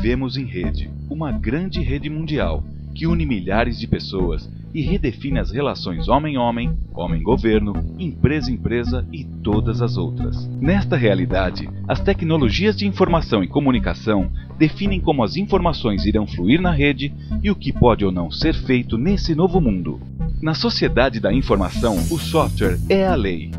Vivemos em rede, uma grande rede mundial que une milhares de pessoas e redefine as relações homem-homem, homem-governo, empresa-empresa e todas as outras. Nesta realidade, as tecnologias de informação e comunicação definem como as informações irão fluir na rede e o que pode ou não ser feito nesse novo mundo. Na sociedade da informação, o software é a lei.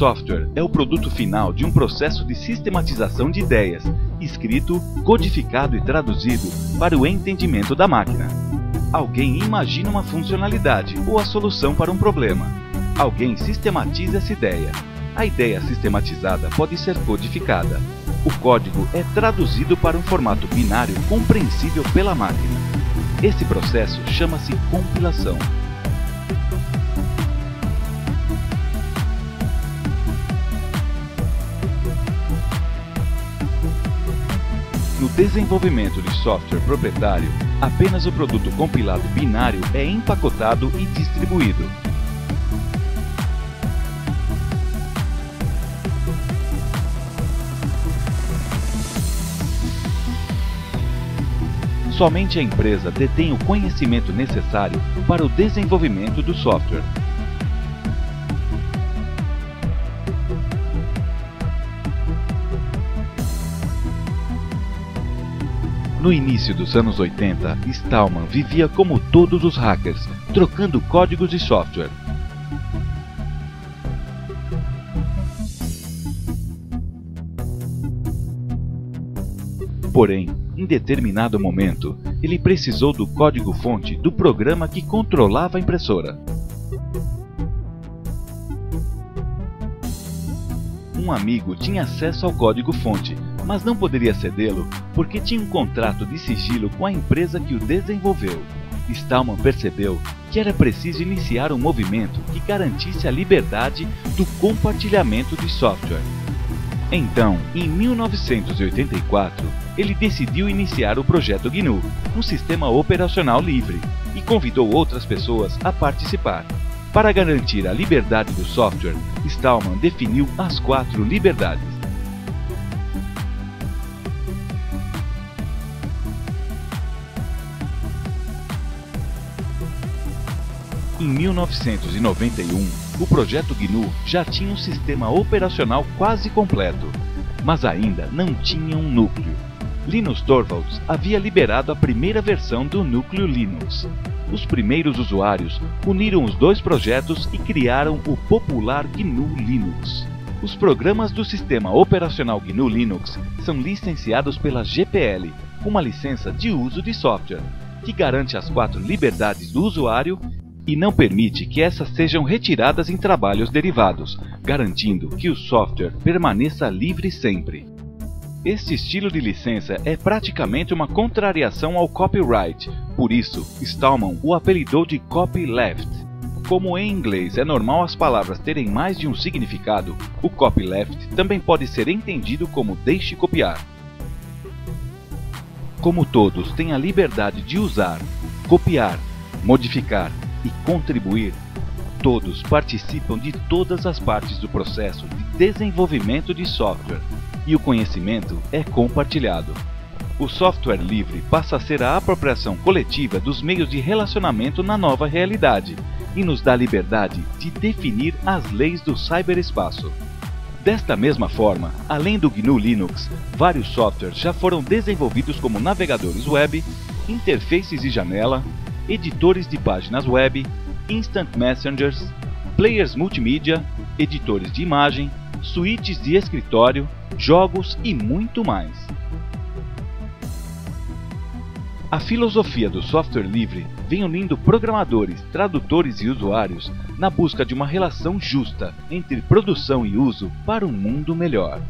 Software é o produto final de um processo de sistematização de ideias, escrito, codificado e traduzido para o entendimento da máquina. Alguém imagina uma funcionalidade ou a solução para um problema. Alguém sistematiza essa ideia. A ideia sistematizada pode ser codificada. O código é traduzido para um formato binário compreensível pela máquina. Esse processo chama-se compilação. Desenvolvimento de software proprietário, apenas o produto compilado binário é empacotado e distribuído. Somente a empresa detém o conhecimento necessário para o desenvolvimento do software. No início dos anos 80, Stallman vivia como todos os hackers, trocando códigos de software. Porém, em determinado momento, ele precisou do código-fonte do programa que controlava a impressora. Um amigo tinha acesso ao código-fonte, mas não poderia cedê-lo porque tinha um contrato de sigilo com a empresa que o desenvolveu. Stallman percebeu que era preciso iniciar um movimento que garantisse a liberdade do compartilhamento de software. Então, em 1984, ele decidiu iniciar o projeto GNU, um sistema operacional livre, e convidou outras pessoas a participar. Para garantir a liberdade do software, Stallman definiu as quatro liberdades. Em 1991, o projeto GNU já tinha um sistema operacional quase completo, mas ainda não tinha um núcleo. Linus Torvalds havia liberado a primeira versão do núcleo Linux. Os primeiros usuários uniram os dois projetos e criaram o popular GNU Linux. Os programas do sistema operacional GNU Linux são licenciados pela GPL, uma licença de uso de software, que garante as quatro liberdades do usuário e não permite que essas sejam retiradas em trabalhos derivados, garantindo que o software permaneça livre sempre. Este estilo de licença é praticamente uma contrariação ao copyright, por isso Stallman o apelidou de copyleft. Como em inglês é normal as palavras terem mais de um significado, o copyleft também pode ser entendido como deixe copiar. Como todos têm a liberdade de usar, copiar, modificar e contribuir, todos participam de todas as partes do processo de desenvolvimento de software e o conhecimento é compartilhado. O software livre passa a ser a apropriação coletiva dos meios de relacionamento na nova realidade e nos dá liberdade de definir as leis do cyberespaço. Desta mesma forma, além do GNU Linux, vários softwares já foram desenvolvidos como navegadores web, interfaces de janela, editores de páginas web, instant messengers, players multimídia, editores de imagem, suítes de escritório, jogos e muito mais. A filosofia do software livre vem unindo programadores, tradutores e usuários na busca de uma relação justa entre produção e uso para um mundo melhor.